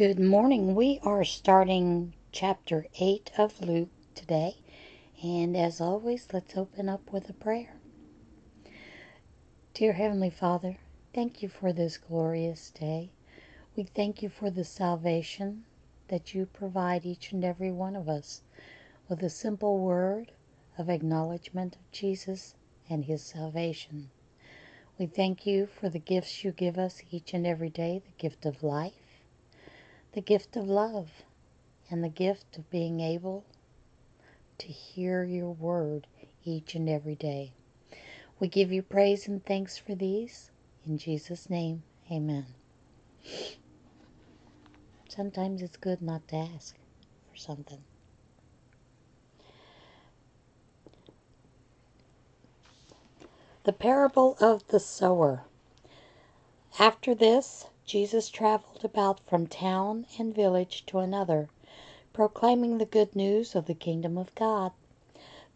Good morning. We are starting chapter 8 of Luke today. And as always, let's open up with a prayer. Dear Heavenly Father, thank you for this glorious day. We thank you for the salvation that you provide each and every one of us with a simple word of acknowledgement of Jesus and his salvation. We thank you for the gifts you give us each and every day the gift of life, the gift of love, and the gift of being able to hear your word each and every day. We give you praise and thanks for these. In Jesus' name, amen. Sometimes it's good not to ask for something. The parable of the sower. After this, Jesus traveled about from town and village to another, proclaiming the good news of the kingdom of God.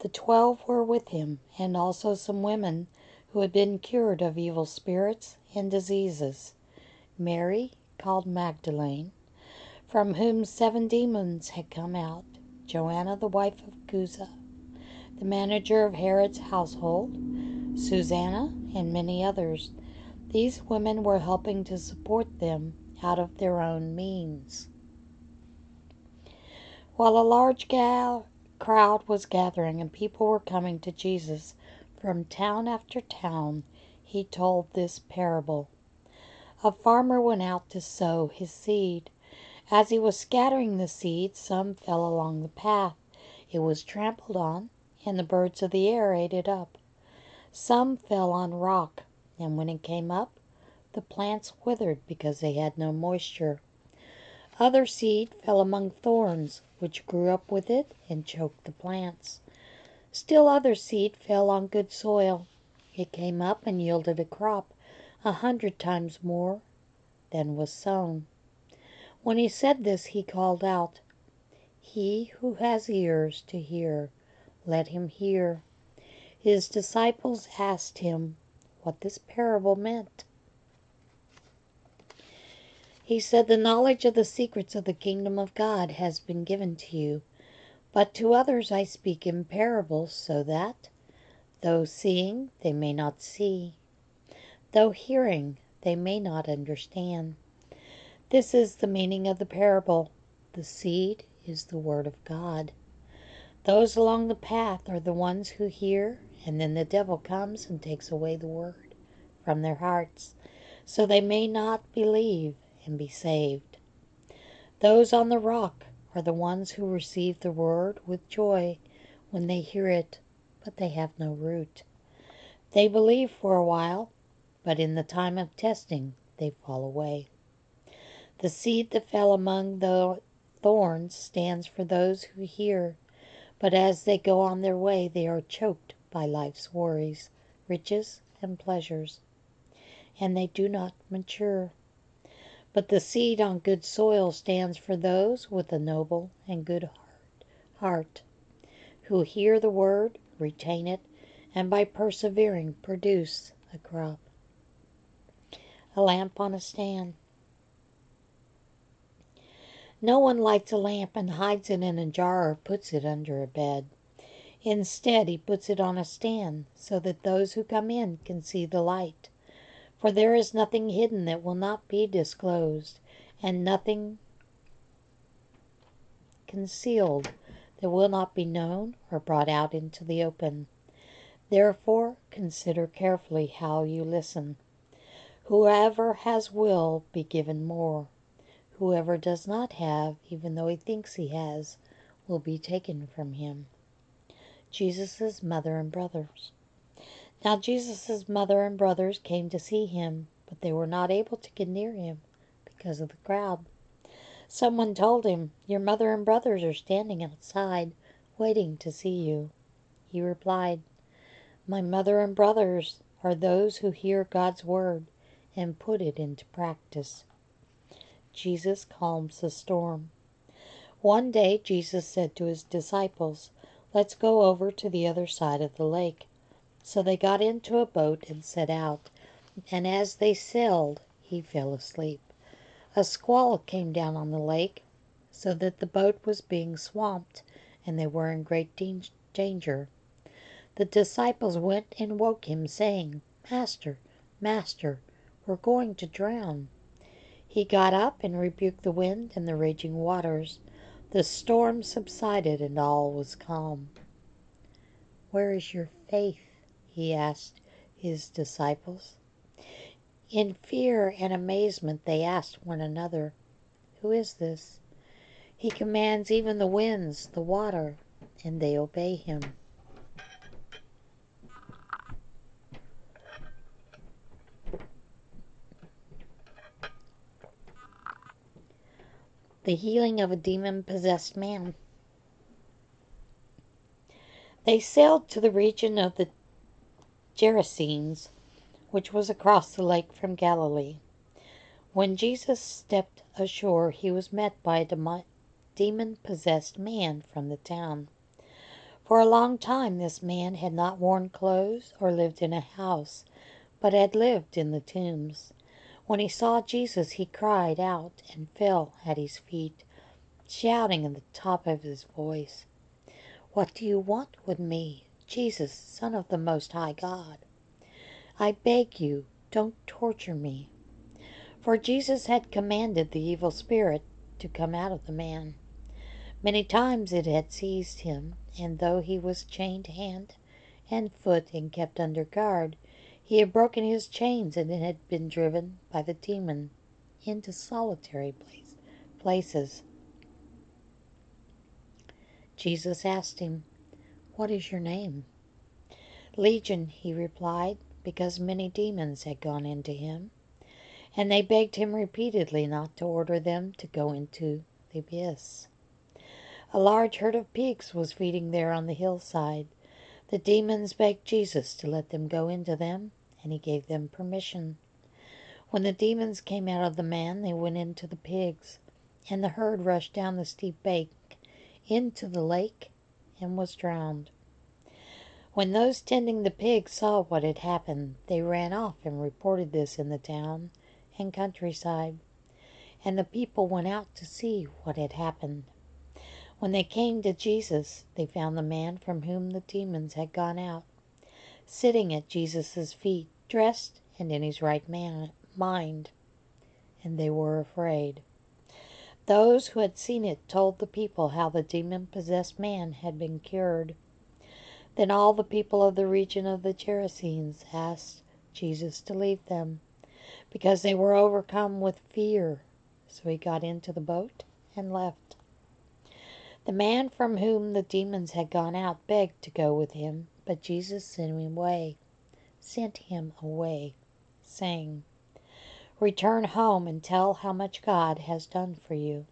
The twelve were with him, and also some women who had been cured of evil spirits and diseases. Mary, called Magdalene, from whom seven demons had come out, Joanna the wife of Chuza, the manager of Herod's household, Susanna, and many others. These women were helping to support them out of their own means. While a large gal- crowd was gathering and people were coming to Jesus from town after town, he told this parable. A farmer went out to sow his seed. As he was scattering the seed, some fell along the path. It was trampled on, and the birds of the air ate it up. Some fell on rock, and when it came up, the plants withered because they had no moisture. Other seed fell among thorns, which grew up with it and choked the plants. Still other seed fell on good soil. It came up and yielded a crop a hundred times more than was sown. When he said this, he called out, He who has ears to hear, let him hear. His disciples asked him what this parable meant. He said, The knowledge of the secrets of the kingdom of God has been given to you, but to others I speak in parables, so that, though seeing, they may not see, though hearing, they may not understand. This is the meaning of the parable. The seed is the word of God. Those along the path are the ones who hear, and then the devil comes and takes away the word from their hearts, so they may not believe and be saved. Those on the rock are the ones who receive the word with joy when they hear it, but they have no root. They believe for a while, but in the time of testing they fall away. The seed that fell among the thorns stands for those who hear, but as they go on their way, they are choked by life's worries, riches, and pleasures, and they do not mature. But the seed on good soil stands for those with a noble and good heart, heart who hear the word, retain it, and by persevering produce a crop. A lamp on a stand. No one lights a lamp and hides it in a jar or puts it under a bed. Instead, he puts it on a stand so that those who come in can see the light. For there is nothing hidden that will not be disclosed, and nothing concealed that will not be known or brought out into the open. Therefore, consider carefully how you listen. Whoever has will be given more Whoever does not have, even though he thinks he has, will be taken from him. Jesus' mother and brothers. Now Jesus' mother and brothers came to see him, but they were not able to get near him because of the crowd. Someone told him, Your mother and brothers are standing outside, waiting to see you. He replied, My mother and brothers are those who hear God's word and put it into practice. Jesus calms the storm. One day Jesus said to his disciples, Let's go over to the other side of the lake. So they got into a boat and set out, and as they sailed, he fell asleep. A squall came down on the lake, so that the boat was being swamped, and they were in great danger. The disciples went and woke him, saying, Master, Master, we're going to drown. He got up and rebuked the wind and the raging waters. The storm subsided and all was calm. Where is your faith? he asked his disciples. In fear and amazement they asked one another, Who is this? He commands even the winds, the water, and they obey him. The healing of a demon possessed man. They sailed to the region of the Gerasenes, which was across the lake from Galilee. When Jesus stepped ashore, he was met by a demon possessed man from the town. For a long time, this man had not worn clothes or lived in a house, but had lived in the tombs. When he saw Jesus, he cried out and fell at his feet, shouting at the top of his voice, What do you want with me, Jesus, Son of the Most High God? I beg you, don't torture me. For Jesus had commanded the evil spirit to come out of the man. Many times it had seized him, and though he was chained hand and foot and kept under guard, he had broken his chains and had been driven by the demon into solitary place, places. Jesus asked him, What is your name? Legion, he replied, because many demons had gone into him, and they begged him repeatedly not to order them to go into the abyss. A large herd of pigs was feeding there on the hillside. The demons begged Jesus to let them go into them, and he gave them permission. When the demons came out of the man, they went into the pigs, and the herd rushed down the steep bank into the lake and was drowned. When those tending the pigs saw what had happened, they ran off and reported this in the town and countryside, and the people went out to see what had happened. When they came to Jesus, they found the man from whom the demons had gone out, sitting at Jesus' feet, dressed and in his right man, mind, and they were afraid. Those who had seen it told the people how the demon possessed man had been cured. Then all the people of the region of the Gerasenes asked Jesus to leave them, because they were overcome with fear. So he got into the boat and left. The man from whom the demons had gone out begged to go with him, but Jesus sent him away, sent him away, saying, Return home and tell how much God has done for you.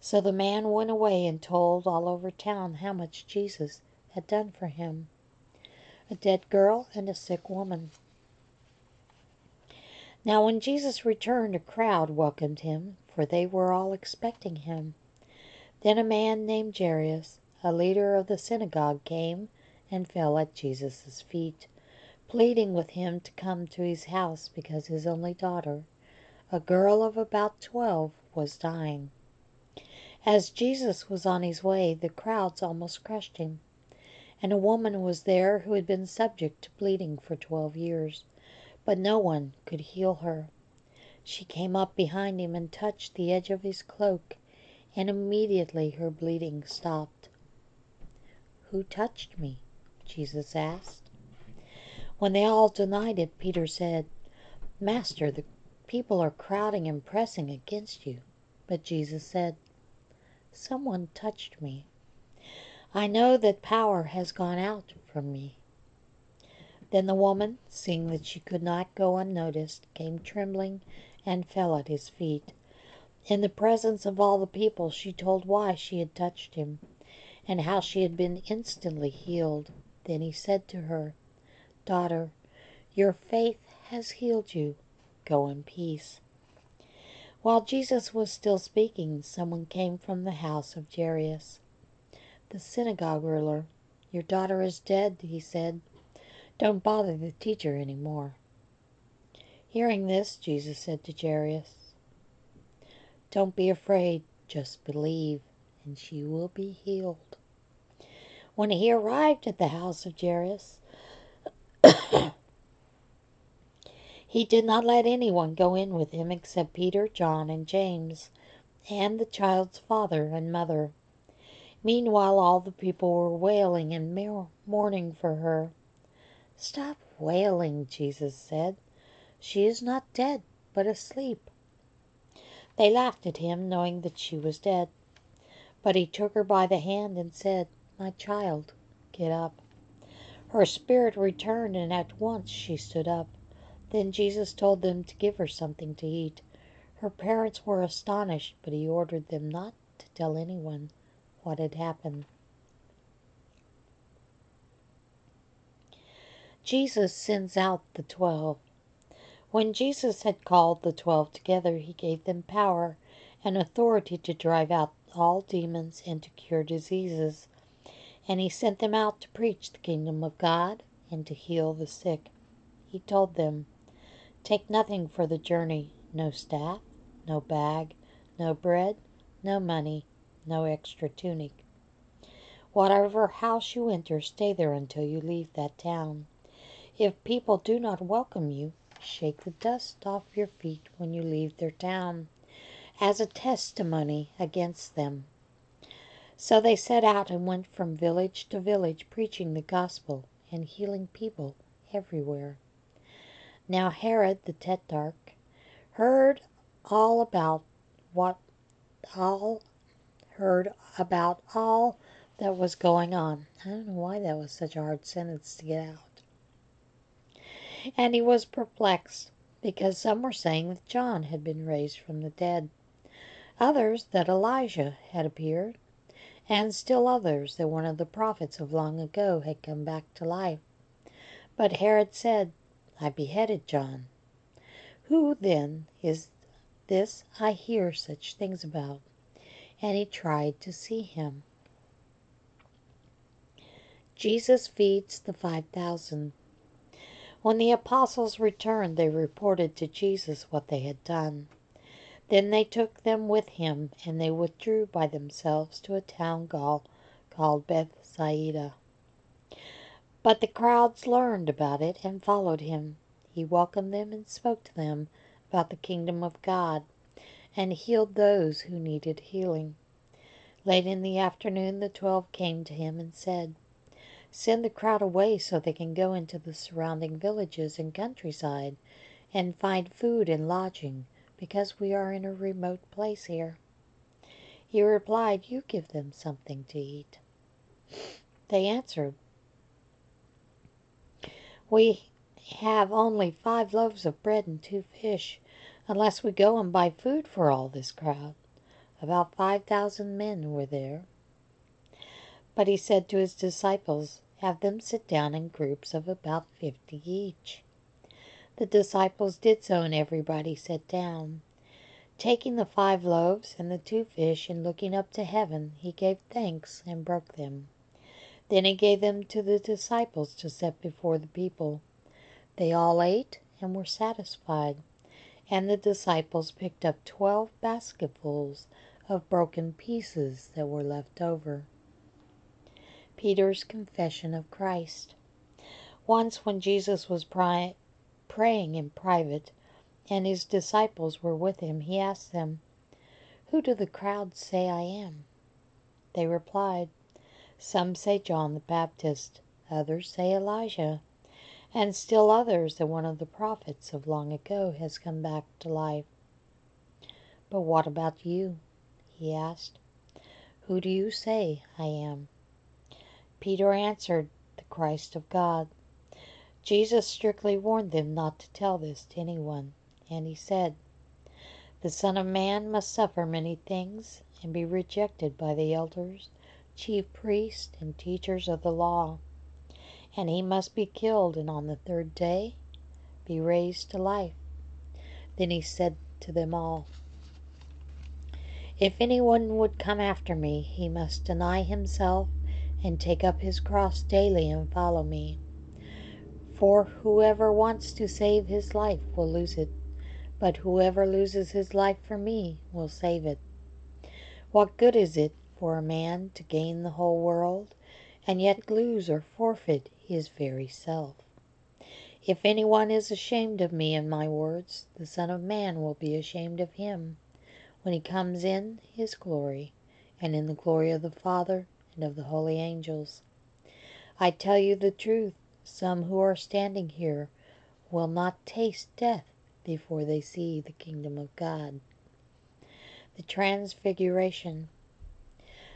So the man went away and told all over town how much Jesus had done for him. A dead girl and a sick woman. Now when Jesus returned, a crowd welcomed him, for they were all expecting him. Then a man named Jairus, a leader of the synagogue, came and fell at Jesus' feet, pleading with him to come to his house because his only daughter, a girl of about twelve, was dying. As Jesus was on his way, the crowds almost crushed him, and a woman was there who had been subject to bleeding for twelve years, but no one could heal her. She came up behind him and touched the edge of his cloak and immediately her bleeding stopped. Who touched me? Jesus asked. When they all denied it, Peter said, Master, the people are crowding and pressing against you. But Jesus said, Someone touched me. I know that power has gone out from me. Then the woman, seeing that she could not go unnoticed, came trembling and fell at his feet. In the presence of all the people, she told why she had touched him, and how she had been instantly healed. Then he said to her, Daughter, your faith has healed you. Go in peace. While Jesus was still speaking, someone came from the house of Jairus, the synagogue ruler. Your daughter is dead, he said. Don't bother the teacher any more. Hearing this, Jesus said to Jairus, Don't be afraid, just believe, and she will be healed. When he arrived at the house of Jairus, he did not let anyone go in with him except Peter, John, and James, and the child's father and mother. Meanwhile, all the people were wailing and mourning for her. Stop wailing, Jesus said. She is not dead, but asleep. They laughed at him, knowing that she was dead. But he took her by the hand and said, My child, get up. Her spirit returned, and at once she stood up. Then Jesus told them to give her something to eat. Her parents were astonished, but he ordered them not to tell anyone what had happened. Jesus sends out the twelve. When Jesus had called the twelve together, he gave them power and authority to drive out all demons and to cure diseases. And he sent them out to preach the kingdom of God and to heal the sick. He told them, Take nothing for the journey no staff, no bag, no bread, no money, no extra tunic. Whatever house you enter, stay there until you leave that town. If people do not welcome you, Shake the dust off your feet when you leave their town, as a testimony against them. So they set out and went from village to village, preaching the gospel and healing people everywhere. Now Herod the Tetrarch heard all about what all heard about all that was going on. I don't know why that was such a hard sentence to get out. And he was perplexed, because some were saying that John had been raised from the dead, others that Elijah had appeared, and still others that one of the prophets of long ago had come back to life. But Herod said, I beheaded John. Who, then, is this I hear such things about? And he tried to see him. Jesus feeds the five thousand. When the apostles returned, they reported to Jesus what they had done. Then they took them with him, and they withdrew by themselves to a town called Bethsaida. But the crowds learned about it and followed him. He welcomed them and spoke to them about the kingdom of God and healed those who needed healing. Late in the afternoon, the twelve came to him and said, Send the crowd away so they can go into the surrounding villages and countryside and find food and lodging, because we are in a remote place here. He replied, You give them something to eat. They answered, We have only five loaves of bread and two fish, unless we go and buy food for all this crowd. About five thousand men were there. But he said to his disciples, have them sit down in groups of about fifty each. The disciples did so, and everybody sat down. Taking the five loaves and the two fish, and looking up to heaven, he gave thanks and broke them. Then he gave them to the disciples to set before the people. They all ate and were satisfied, and the disciples picked up twelve basketfuls of broken pieces that were left over. Peter's confession of Christ. Once, when Jesus was pri- praying in private and his disciples were with him, he asked them, Who do the crowd say I am? They replied, Some say John the Baptist, others say Elijah, and still others that one of the prophets of long ago has come back to life. But what about you? he asked. Who do you say I am? Peter answered, The Christ of God. Jesus strictly warned them not to tell this to anyone, and he said, The Son of Man must suffer many things and be rejected by the elders, chief priests, and teachers of the law, and he must be killed, and on the third day be raised to life. Then he said to them all, If anyone would come after me, he must deny himself and take up his cross daily and follow me. For whoever wants to save his life will lose it, but whoever loses his life for me will save it. What good is it for a man to gain the whole world and yet lose or forfeit his very self? If anyone is ashamed of me and my words, the Son of Man will be ashamed of him when he comes in his glory, and in the glory of the Father and of the holy angels. I tell you the truth, some who are standing here will not taste death before they see the kingdom of God. The Transfiguration.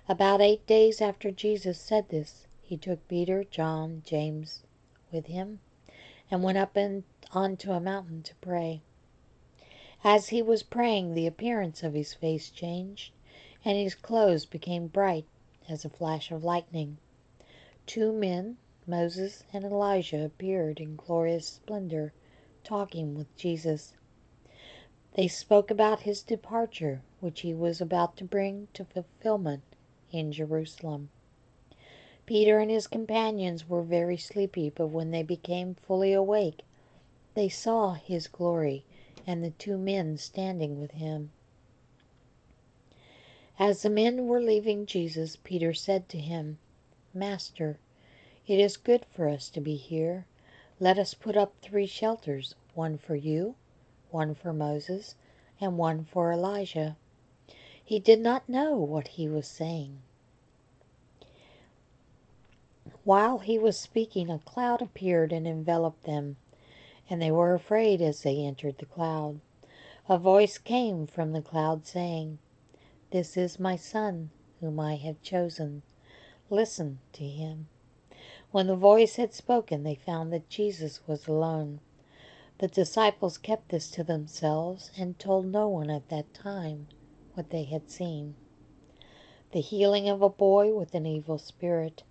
About eight days after Jesus said this, he took Peter, John, James with him and went up in, onto a mountain to pray. As he was praying, the appearance of his face changed, and his clothes became bright as a flash of lightning. Two men, Moses and Elijah, appeared in glorious splendor, talking with Jesus. They spoke about his departure, which he was about to bring to fulfillment in Jerusalem. Peter and his companions were very sleepy, but when they became fully awake, they saw his glory and the two men standing with him. As the men were leaving Jesus, Peter said to him, Master, it is good for us to be here. Let us put up three shelters one for you, one for Moses, and one for Elijah. He did not know what he was saying. While he was speaking, a cloud appeared and enveloped them, and they were afraid as they entered the cloud. A voice came from the cloud saying, This is my Son, whom I have chosen. Listen to him. When the voice had spoken, they found that Jesus was alone. The disciples kept this to themselves and told no one at that time what they had seen. The healing of a boy with an evil spirit.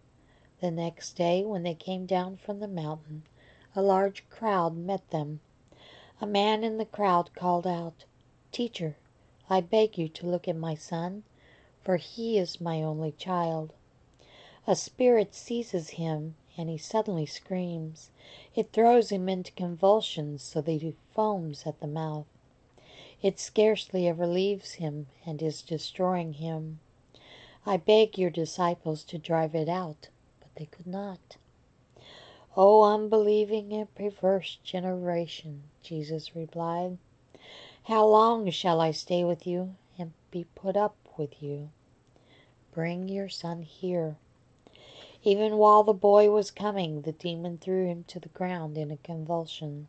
The next day, when they came down from the mountain, a large crowd met them. A man in the crowd called out, Teacher, I beg you to look at my son, for he is my only child. A spirit seizes him, and he suddenly screams. It throws him into convulsions so that he foams at the mouth. It scarcely ever leaves him and is destroying him. I beg your disciples to drive it out but they could not. O unbelieving and perverse generation, Jesus replied, how long shall I stay with you and be put up with you? Bring your son here. Even while the boy was coming, the demon threw him to the ground in a convulsion.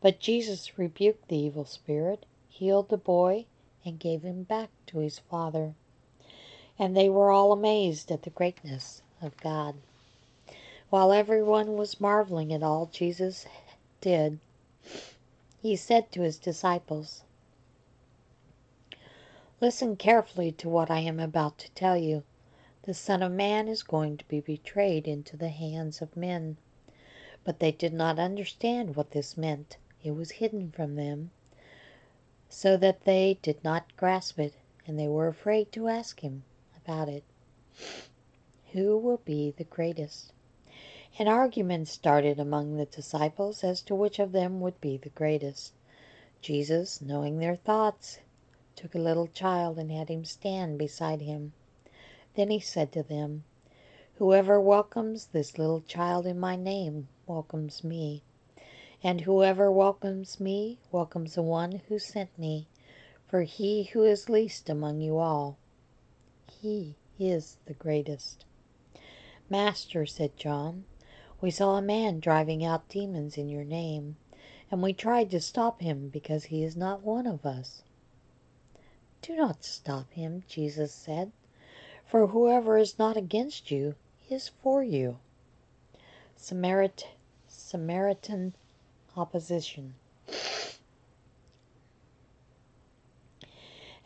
But Jesus rebuked the evil spirit, healed the boy, and gave him back to his father. And they were all amazed at the greatness of God. While everyone was marveling at all Jesus did, he said to his disciples, Listen carefully to what I am about to tell you. The Son of Man is going to be betrayed into the hands of men. But they did not understand what this meant. It was hidden from them, so that they did not grasp it, and they were afraid to ask him about it. Who will be the greatest? An argument started among the disciples as to which of them would be the greatest. Jesus, knowing their thoughts, took a little child and had him stand beside him. Then he said to them, Whoever welcomes this little child in my name welcomes me, and whoever welcomes me welcomes the one who sent me, for he who is least among you all, he is the greatest. Master, said John, we saw a man driving out demons in your name, and we tried to stop him because he is not one of us. Do not stop him, Jesus said, for whoever is not against you is for you. Samaritan, opposition.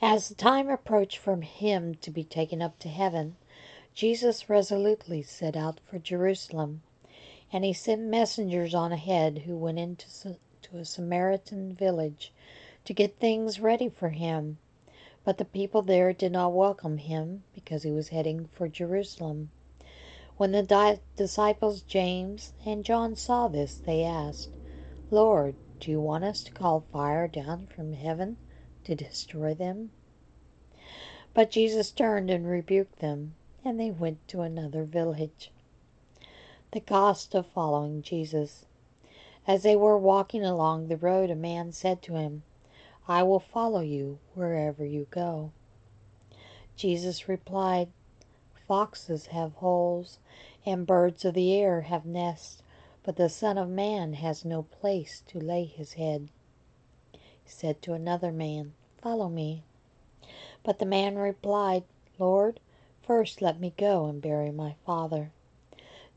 As the time approached for him to be taken up to heaven, Jesus resolutely set out for Jerusalem, and he sent messengers on ahead who went into to a Samaritan village to get things ready for him. But the people there did not welcome him because he was heading for Jerusalem. When the di- disciples James and John saw this, they asked, Lord, Do you want us to call fire down from heaven to destroy them? But Jesus turned and rebuked them, and they went to another village. The cost of following Jesus. As they were walking along the road, a man said to him, I will follow you wherever you go. Jesus replied, Foxes have holes, and birds of the air have nests, but the Son of Man has no place to lay his head. He said to another man, Follow me. But the man replied, Lord, first let me go and bury my father.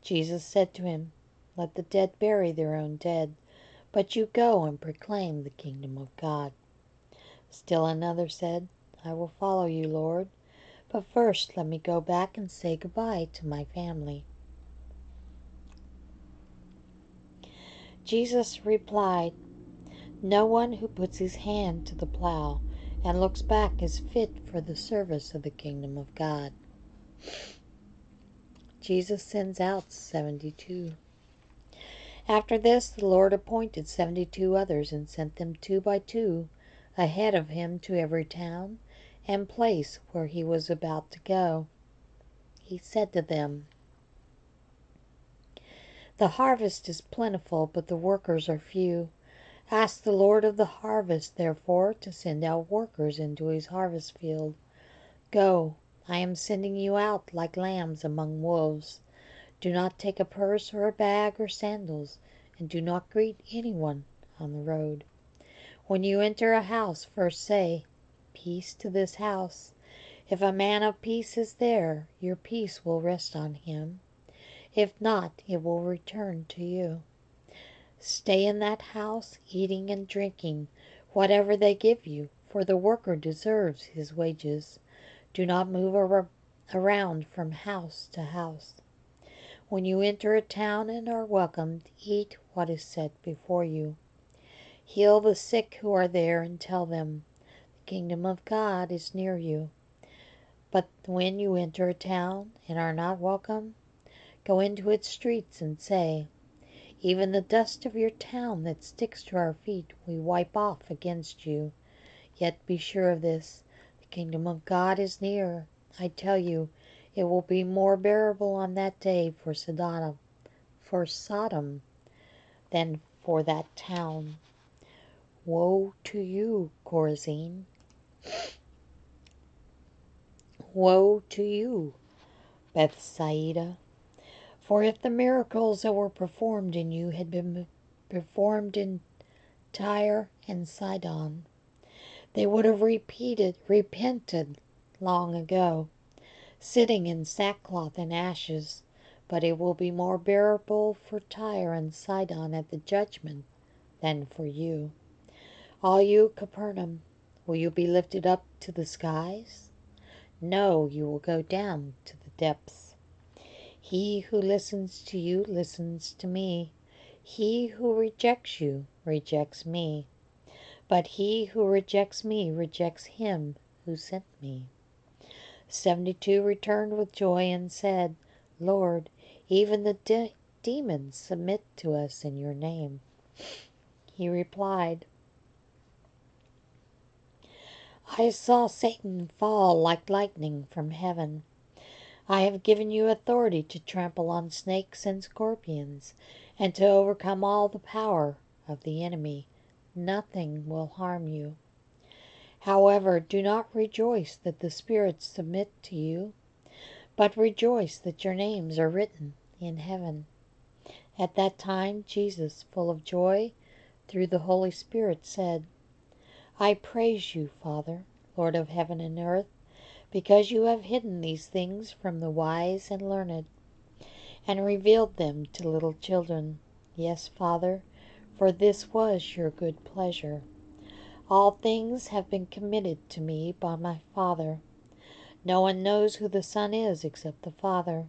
Jesus said to him, Let the dead bury their own dead, but you go and proclaim the kingdom of God. Still another said, I will follow you, Lord, but first let me go back and say goodbye to my family. Jesus replied, No one who puts his hand to the plow and looks back is fit for the service of the kingdom of God. Jesus sends out 72. After this, the Lord appointed 72 others and sent them two by two ahead of him to every town and place where he was about to go. He said to them, The harvest is plentiful, but the workers are few. Ask the Lord of the harvest, therefore, to send out workers into his harvest field. Go, I am sending you out like lambs among wolves. Do not take a purse or a bag or sandals, and do not greet anyone on the road. When you enter a house, first say, Peace to this house. If a man of peace is there, your peace will rest on him. If not, it will return to you. Stay in that house, eating and drinking whatever they give you, for the worker deserves his wages. Do not move around from house to house. When you enter a town and are welcomed, eat what is set before you. Heal the sick who are there and tell them, The kingdom of God is near you. But when you enter a town and are not welcome, go into its streets and say, Even the dust of your town that sticks to our feet we wipe off against you. Yet be sure of this kingdom of God is near. I tell you, it will be more bearable on that day for Sodom, for Sodom than for that town. Woe to you, Chorazin! Woe to you, Bethsaida! For if the miracles that were performed in you had been performed in Tyre and Sidon, they would have repeated, repented long ago, sitting in sackcloth and ashes. But it will be more bearable for Tyre and Sidon at the judgment than for you. All you, Capernaum, will you be lifted up to the skies? No, you will go down to the depths. He who listens to you listens to me. He who rejects you rejects me. But he who rejects me rejects him who sent me. Seventy two returned with joy and said, Lord, even the de- demons submit to us in your name. He replied, I saw Satan fall like lightning from heaven. I have given you authority to trample on snakes and scorpions, and to overcome all the power of the enemy nothing will harm you. However, do not rejoice that the spirits submit to you, but rejoice that your names are written in heaven. At that time, Jesus, full of joy through the Holy Spirit, said, I praise you, Father, Lord of heaven and earth, because you have hidden these things from the wise and learned, and revealed them to little children. Yes, Father, for this was your good pleasure. All things have been committed to me by my Father. No one knows who the Son is except the Father,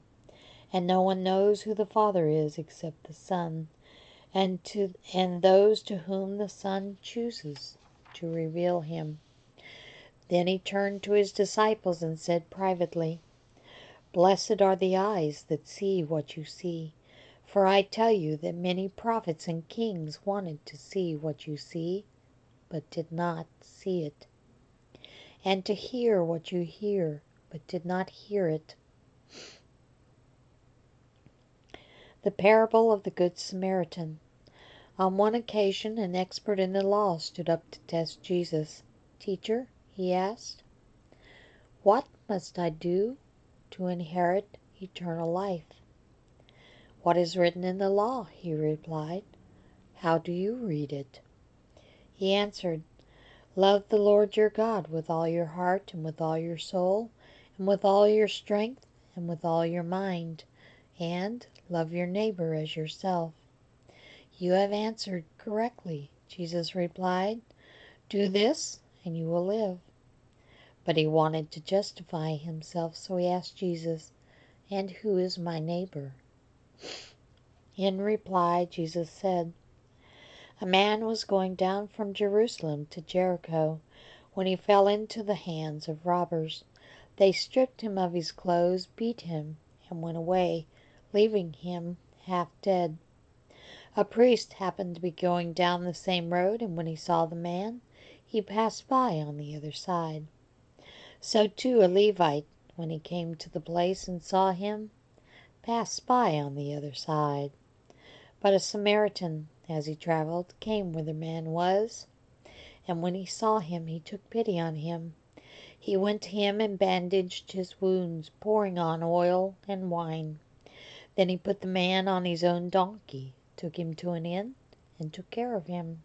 and no one knows who the Father is except the Son, and to and those to whom the Son chooses to reveal him. Then he turned to his disciples and said privately, Blessed are the eyes that see what you see. For I tell you that many prophets and kings wanted to see what you see, but did not see it, and to hear what you hear, but did not hear it. The parable of the Good Samaritan. On one occasion, an expert in the law stood up to test Jesus. Teacher, he asked, what must I do to inherit eternal life? What is written in the law? He replied. How do you read it? He answered, Love the Lord your God with all your heart, and with all your soul, and with all your strength, and with all your mind, and love your neighbor as yourself. You have answered correctly, Jesus replied. Do this, and you will live. But he wanted to justify himself, so he asked Jesus, And who is my neighbor? In reply, Jesus said, A man was going down from Jerusalem to Jericho when he fell into the hands of robbers. They stripped him of his clothes, beat him, and went away, leaving him half dead. A priest happened to be going down the same road, and when he saw the man, he passed by on the other side. So too a Levite, when he came to the place and saw him, passed by on the other side. But a Samaritan, as he traveled, came where the man was, and when he saw him, he took pity on him. He went to him and bandaged his wounds, pouring on oil and wine. Then he put the man on his own donkey, took him to an inn, and took care of him.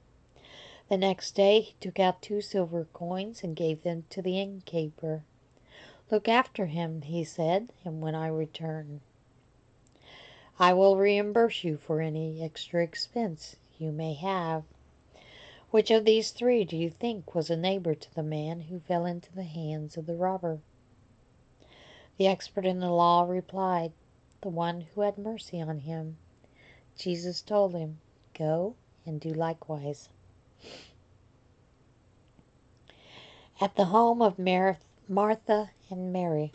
The next day he took out two silver coins and gave them to the innkeeper. Look after him, he said, and when I return, I will reimburse you for any extra expense you may have. Which of these three do you think was a neighbor to the man who fell into the hands of the robber? The expert in the law replied, The one who had mercy on him. Jesus told him, Go and do likewise. At the home of Martha and Mary.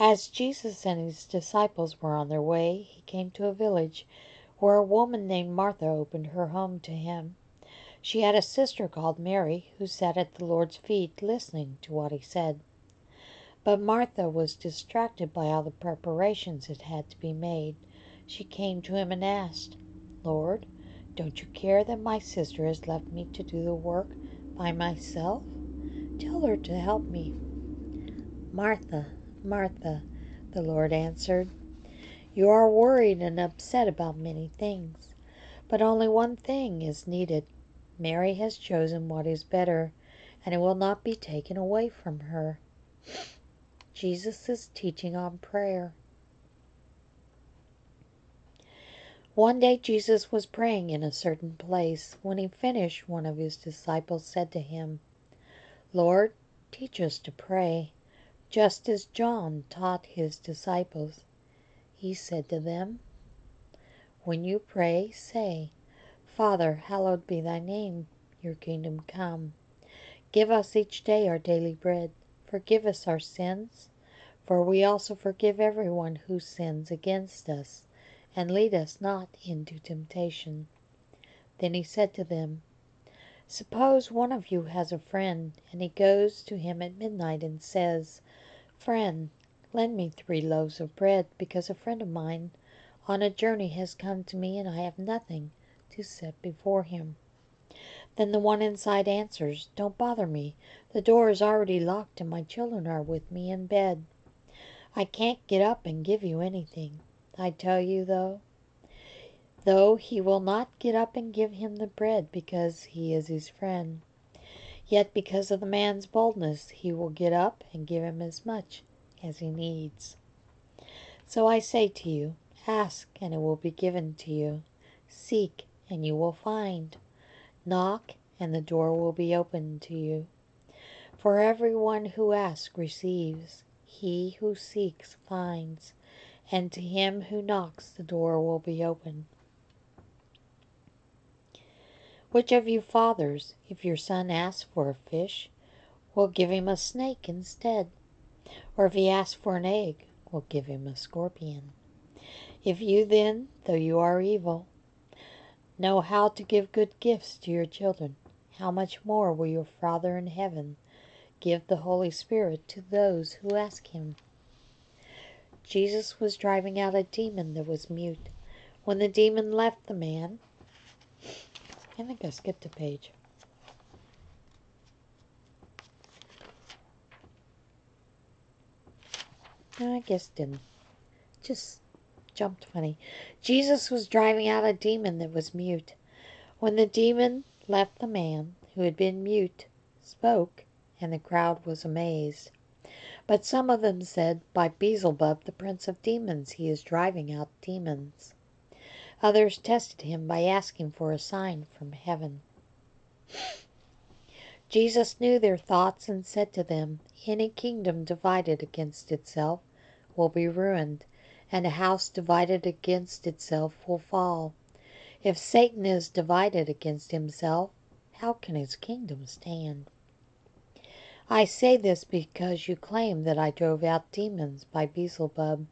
As Jesus and his disciples were on their way, he came to a village where a woman named Martha opened her home to him. She had a sister called Mary who sat at the Lord's feet listening to what he said. But Martha was distracted by all the preparations that had to be made. She came to him and asked, Lord, don't you care that my sister has left me to do the work by myself? Tell her to help me. Martha, Martha, the Lord answered, you are worried and upset about many things, but only one thing is needed. Mary has chosen what is better, and it will not be taken away from her. Jesus is teaching on prayer. One day Jesus was praying in a certain place. When he finished, one of his disciples said to him, Lord, teach us to pray, just as John taught his disciples. He said to them, When you pray, say, Father, hallowed be thy name, your kingdom come. Give us each day our daily bread. Forgive us our sins, for we also forgive everyone who sins against us. And lead us not into temptation. Then he said to them, Suppose one of you has a friend, and he goes to him at midnight and says, Friend, lend me three loaves of bread, because a friend of mine on a journey has come to me and I have nothing to set before him. Then the one inside answers, Don't bother me. The door is already locked and my children are with me in bed. I can't get up and give you anything. I tell you, though, though he will not get up and give him the bread because he is his friend. Yet because of the man's boldness, he will get up and give him as much as he needs. So I say to you, ask and it will be given to you. Seek and you will find. Knock and the door will be opened to you. For everyone who asks receives, he who seeks finds, and to him who knocks the door will be opened. Which of you fathers, if your son asks for a fish, will give him a snake instead? Or if he asks for an egg, will give him a scorpion? If you then, though you are evil, know how to give good gifts to your children, how much more will your Father in heaven give the Holy Spirit to those who ask him? Jesus was driving out a demon that was mute. When the demon left the man, I think I skipped a page. I guess didn't. Just jumped funny. Jesus was driving out a demon that was mute. When the demon left the man who had been mute, spoke, and the crowd was amazed. But some of them said, By Beelzebub, the prince of demons, he is driving out demons. Others tested him by asking for a sign from heaven. Jesus knew their thoughts and said to them, Any kingdom divided against itself will be ruined, and a house divided against itself will fall. If Satan is divided against himself, how can his kingdom stand? I say this because you claim that I drove out demons by Beelzebub.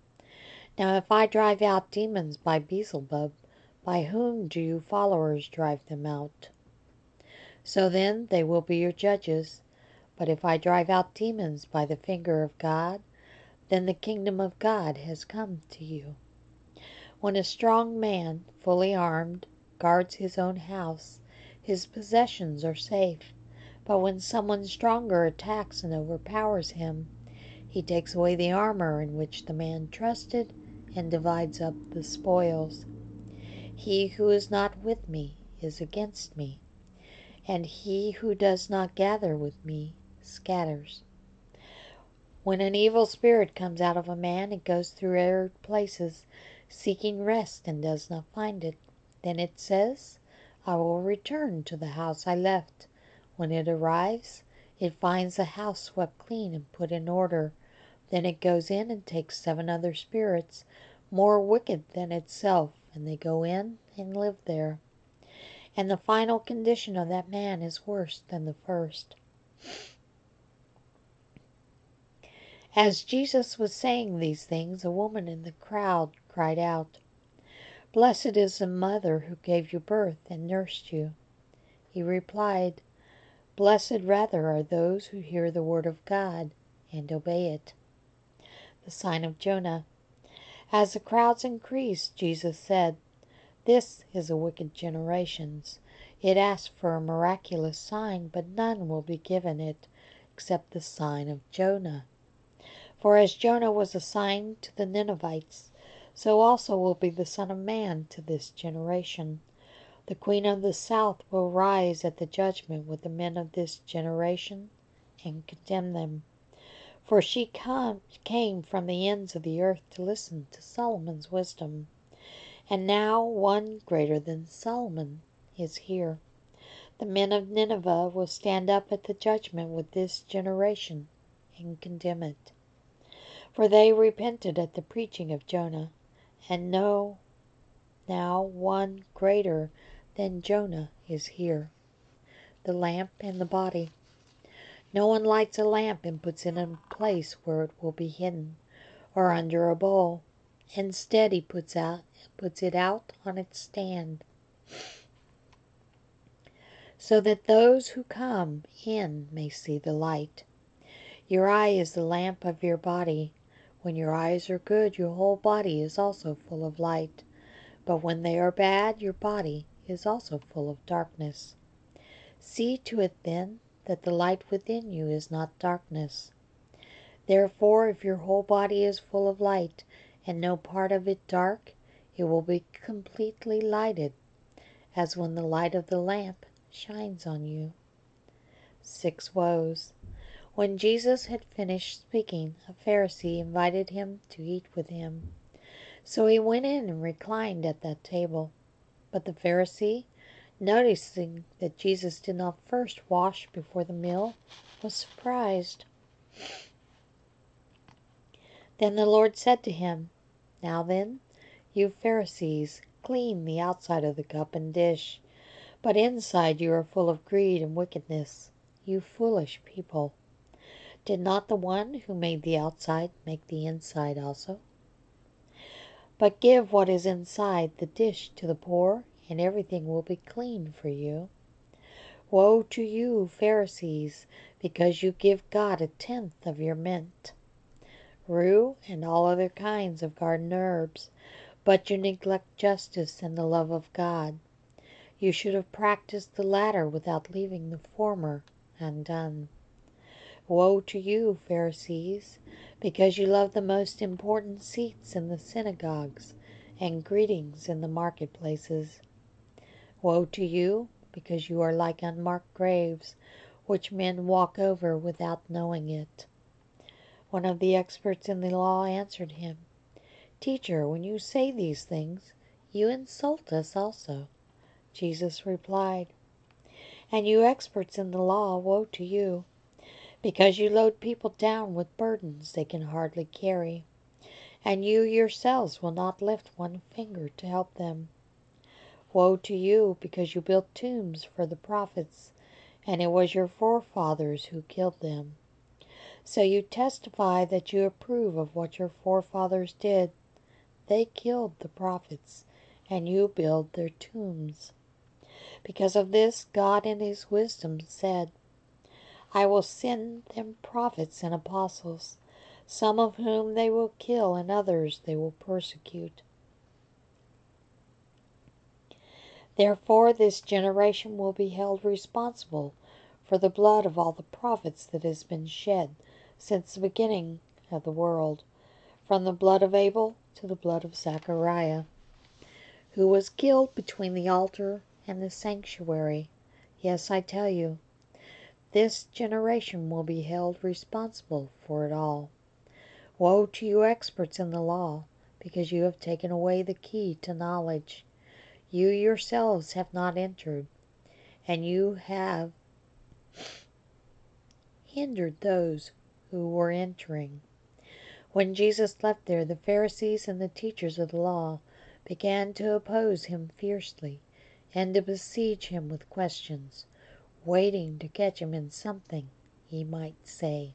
Now, if I drive out demons by Beelzebub, by whom do you followers drive them out? So then they will be your judges. But if I drive out demons by the finger of God, then the kingdom of God has come to you. When a strong man, fully armed, guards his own house, his possessions are safe. But when someone stronger attacks and overpowers him, he takes away the armor in which the man trusted and divides up the spoils. He who is not with me is against me, and he who does not gather with me scatters. When an evil spirit comes out of a man, it goes through arid places, seeking rest, and does not find it. Then it says, I will return to the house I left. When it arrives, it finds the house swept clean and put in order. Then it goes in and takes seven other spirits, more wicked than itself, and they go in and live there. And the final condition of that man is worse than the first. As Jesus was saying these things, a woman in the crowd cried out, Blessed is the mother who gave you birth and nursed you. He replied, Blessed rather are those who hear the word of God and obey it. The sign of Jonah. As the crowds increased, Jesus said, This is a wicked generation. It asks for a miraculous sign, but none will be given it except the sign of Jonah. For as Jonah was a sign to the Ninevites, so also will be the Son of Man to this generation. The queen of the south will rise at the judgment with the men of this generation and condemn them. For she came from the ends of the earth to listen to Solomon's wisdom. And now one greater than Solomon is here. The men of Nineveh will stand up at the judgment with this generation and condemn it. For they repented at the preaching of Jonah, and know now one greater than Jonah is here. The lamp and the body. No one lights a lamp and puts it in a place where it will be hidden, or under a bowl. Instead, he puts out puts it out on its stand, so that those who come in may see the light. Your eye is the lamp of your body. When your eyes are good, your whole body is also full of light. But when they are bad, your body is also full of darkness. See to it then that the light within you is not darkness. Therefore, if your whole body is full of light, and no part of it dark, it will be completely lighted, as when the light of the lamp shines on you. Six woes. When Jesus had finished speaking, a Pharisee invited him to eat with him. So he went in and reclined at that table. But the Pharisee, noticing that Jesus did not first wash before the meal, was surprised. Then the Lord said to him, Now then, you Pharisees, clean the outside of the cup and dish, but inside you are full of greed and wickedness. You foolish people. Did not the one who made the outside make the inside also? But give what is inside the dish to the poor, and everything will be clean for you. Woe to you, Pharisees, because you give God a tenth of your mint, rue, and all other kinds of garden herbs, but you neglect justice and the love of God. You should have practiced the latter without leaving the former undone. Woe to you, Pharisees, because you love the most important seats in the synagogues and greetings in the marketplaces. Woe to you, because you are like unmarked graves, which men walk over without knowing it. One of the experts in the law answered him, Teacher, when you say these things, you insult us also. Jesus replied, And you experts in the law, woe to you, because you load people down with burdens they can hardly carry, and you yourselves will not lift one finger to help them. Woe to you, because you built tombs for the prophets, and it was your forefathers who killed them. So you testify that you approve of what your forefathers did. They killed the prophets, and you build their tombs. Because of this, God in His wisdom said, I will send them prophets and apostles, some of whom they will kill, and others they will persecute. Therefore, this generation will be held responsible for the blood of all the prophets that has been shed since the beginning of the world, from the blood of Abel to the blood of Zachariah, who was killed between the altar and the sanctuary. Yes, I tell you, this generation will be held responsible for it all. Woe to you, experts in the law, because you have taken away the key to knowledge. You yourselves have not entered, and you have hindered those who were entering. When Jesus left there, the Pharisees and the teachers of the law began to oppose him fiercely and to besiege him with questions, waiting to catch him in something he might say.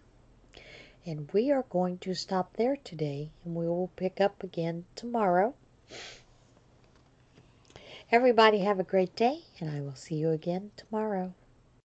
And we are going to stop there today, and we will pick up again tomorrow. Everybody have a great day, and I will see you again tomorrow.